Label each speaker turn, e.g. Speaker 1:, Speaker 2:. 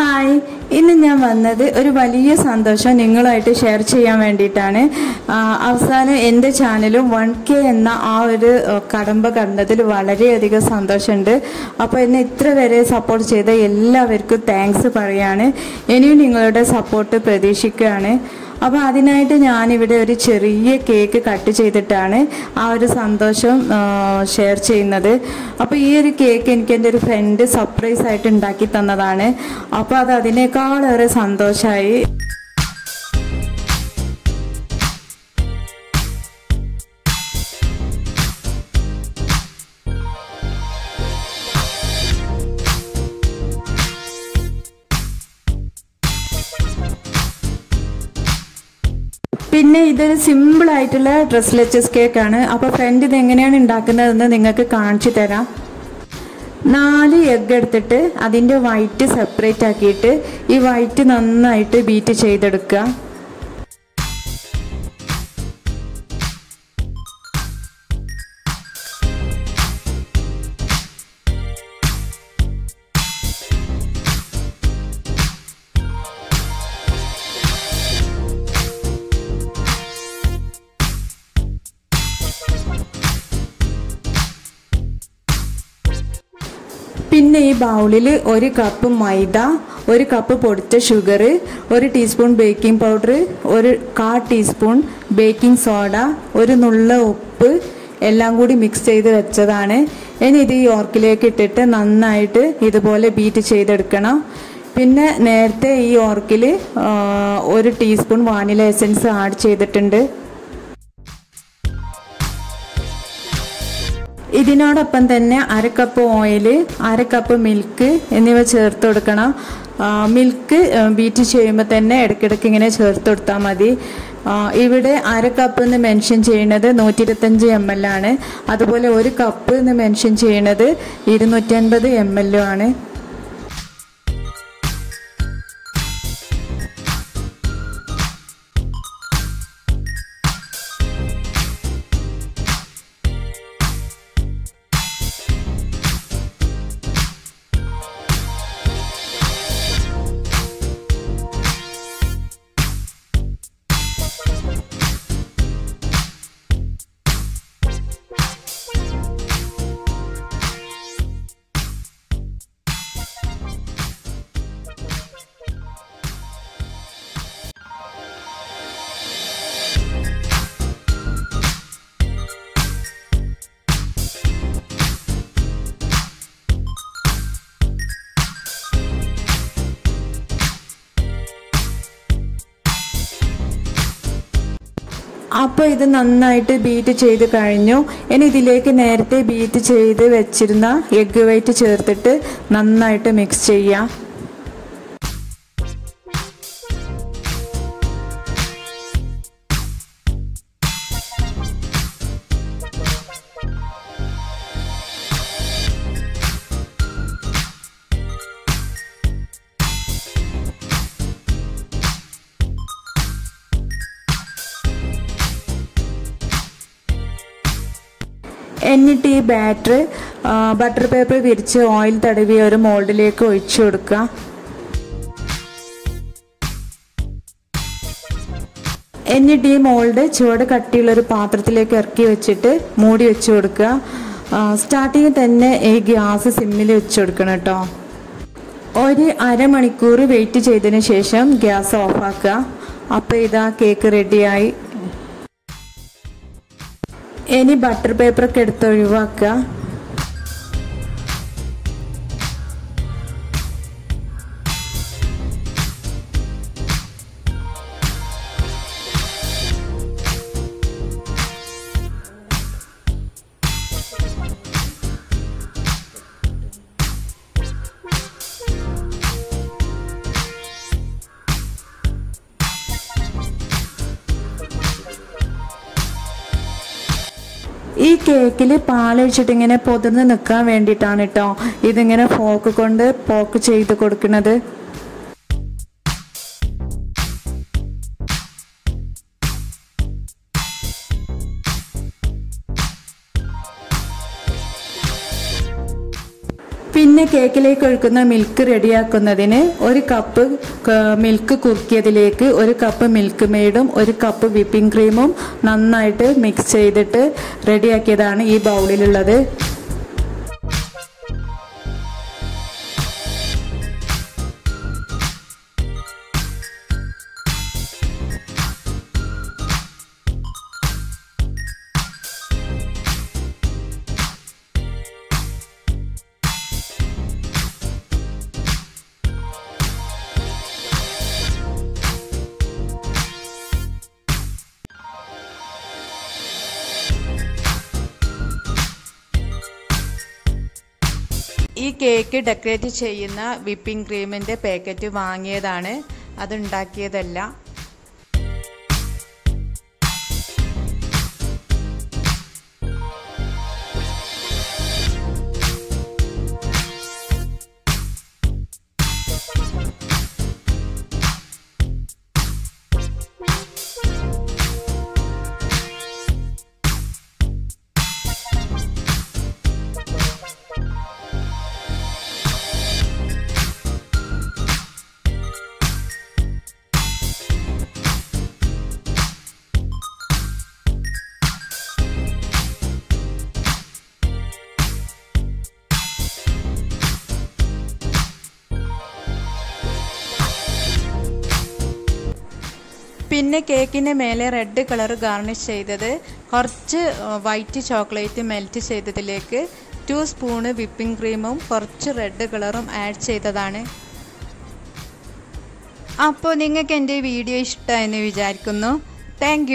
Speaker 1: Hi. ഇന്ന് ഞാൻ വന്നത് ഒരു വലിയ സന്തോഷം നിങ്ങളുമായിട്ട് ഷെയർ ചെയ്യാൻ വേണ്ടിയിട്ടാണ്. അവസാനം എന്റെ ചാനലും വൺ കെ എന്ന ആ ഒരു കടമ്പ കണ്ടതിൽ വളരെയധികം സന്തോഷമുണ്ട്. അപ്പോൾ എന്നെ ഇത്ര വരെ സപ്പോർട്ട് ചെയ്ത എല്ലാവർക്കും താങ്ക്സ് പറയാണ്. ഇനിയും നിങ്ങളുടെ സപ്പോർട്ട് പ്രതീക്ഷിക്കുകയാണ്. അപ്പോൾ അതിനായിട്ട് ഞാനിവിടെ ഒരു ചെറിയ കേക്ക് കട്ട് ചെയ്തിട്ടാണ് ആ ഒരു സന്തോഷം ഷെയർ ചെയ്യുന്നത്. അപ്പോൾ ഈ ഒരു കേക്ക് എനിക്ക് എന്റെ ഒരു ഫ്രണ്ട് സർപ്രൈസ് ആയിട്ട് ഉണ്ടാക്കി തന്നതാണ്. അപ്പോൾ അത് അതിനേക്കാളേറെ സന്തോഷമായി പിന്നെ ഇതൊരു സിമ്പിൾ ആയിട്ടുള്ള ഡ്രസ് ലെച്ചസ് കേക്ക് ആണ്. അപ്പോൾ ഫ്രണ്ട് ഇത് എങ്ങനെയാണ് ഉണ്ടാക്കുന്നതെന്ന് നിങ്ങൾക്ക് കാണിച്ചു തരാം. നാല് എഗ് എടുത്തിട്ട് അതിന്റെ വൈറ്റ് സെപ്പറേറ്റ് ആക്കിയിട്ട് ഈ വൈറ്റ് നന്നായിട്ട് ബീറ്റ് ചെയ്തെടുക്കുക. പിന്നെ ഈ ബൗളിൽ ഒരു കപ്പ് മൈദ ഒരു കപ്പ് പൊടിച്ച ഷുഗർ ഒരു ടീസ്പൂൺ ബേക്കിംഗ് പൗഡർ ഒരു കാ ടീസ്പൂൺ ബേക്കിംഗ് സോഡ ഒരു നുള്ള ഉപ്പ് എല്ലാം കൂടി മിക്സ് ചെയ്ത് വെച്ചതാണ്. ഇനി ഇത് ഈ ഓർക്കിലേക്ക് ഇട്ടിട്ട് നന്നായിട്ട് ഇതുപോലെ ബീറ്റ് ചെയ്തെടുക്കണം. പിന്നെ നേരത്തെ ഈ ഓർക്കിൽ ഒരു ടീസ്പൂൺ വാനില എസൻസ് ആഡ് ചെയ്തിട്ടുണ്ട്. ഇതിനോടൊപ്പം തന്നെ അര കപ്പ് ഓയിൽ അര കപ്പ് മിൽക്ക് എന്നിവ ചേർത്ത് കൊടുക്കണം. മിൽക്ക് ബീറ്റ് ചെയ്യുമ്പോൾ തന്നെ ഇടയ്ക്കിടയ്ക്ക് ഇങ്ങനെ ചേർത്ത് കൊടുത്താൽ മതി. ഇവിടെ അര കപ്പ് എന്ന് മെൻഷൻ ചെയ്യുന്നത് നൂറ്റി ഇരുപത്തഞ്ച് എം എൽ ആണ്. അതുപോലെ ഒരു കപ്പ് എന്ന് മെൻഷൻ ചെയ്യുന്നത് ഇരുന്നൂറ്റി അൻപത് എം എൽ ആണ്. അപ്പോൾ ഇത് നന്നായിട്ട് ബീറ്റ് ചെയ്ത് കഴിഞ്ഞു. ഇനി ഇതിലേക്ക് നേരത്തെ ബീറ്റ് ചെയ്ത് വെച്ചിരുന്ന എഗ്ഗ് വൈറ്റ് ചേർത്തിട്ട് നന്നായിട്ട് മിക്സ് ചെയ്യാം. എന്നിട്ട് ഈ ബാറ്റർ ബട്ടർ പേപ്പർ വിരിച്ച് ഓയിൽ തടവി ഒരു മോൾഡിലേക്ക് ഒഴിച്ചു കൊടുക്കുക. എന്നിട്ട് ഈ മോൾഡ് ചുവട് കട്ടിയുള്ള ഒരു പാത്രത്തിലേക്ക് ഇറക്കി വെച്ചിട്ട് മൂടി വെച്ച് കൊടുക്കുക. സ്റ്റാർട്ടിങ് തന്നെ ഈ ഗ്യാസ് സിമ്മിൽ വെച്ച് കൊടുക്കണം കേട്ടോ. ഒരു അരമണിക്കൂർ വെയിറ്റ് ചെയ്തതിന് ശേഷം ഗ്യാസ് ഓഫാക്കുക. അപ്പോൾ ഇതാ കേക്ക് റെഡിയായി ഇനി ബട്ടർ പേപ്പറൊക്കെ എടുത്ത് ഒഴിവാക്കുക. ഈ കേക്കിൽ പാലൊഴിച്ചിട്ട് ഇങ്ങനെ പൊതിർന്ന് നിൽക്കാൻ വേണ്ടിയിട്ടാണ് കേട്ടോ ഇതിങ്ങനെ ഫോക്ക് കൊണ്ട് പോക്ക് ചെയ്ത് കൊടുക്കുന്നത്. പിന്നെ കേക്കിലേക്ക് ഒഴിക്കുന്ന മിൽക്ക് റെഡിയാക്കുന്നതിന് ഒരു കപ്പ് മിൽക്ക് കുറുക്കിയതിലേക്ക് ഒരു കപ്പ് മിൽക്ക് മെയ്ഡും ഒരു കപ്പ് വിപ്പിംഗ് ക്രീമും നന്നായിട്ട് മിക്സ് ചെയ്തിട്ട് റെഡിയാക്കിയതാണ് ഈ ബൗളിലുള്ളത് കേക്ക് ഡെക്കറേറ്റ് ചെയ്യുന്ന വിപ്പിംഗ് ക്രീമിന്റെ പാക്കറ്റ് വാങ്ങിയതാണ്. അത് പിന്നെ കേക്കിന് മേലെ റെഡ് കളർ ഗാർണിഷ് ചെയ്തത് കുറച്ച് വൈറ്റ് ചോക്ലേറ്റ് മെൽറ്റ് ചെയ്തതിലേക്ക് ടു സ്പൂണ് വിപ്പിംഗ് ക്രീമും കുറച്ച് റെഡ് കളറും ആഡ് ചെയ്തതാണ്. അപ്പോൾ നിങ്ങൾക്ക് എന്റെ വീഡിയോ ഇഷ്ടമായെന്ന് വിചാരിക്കുന്നു. താങ്ക്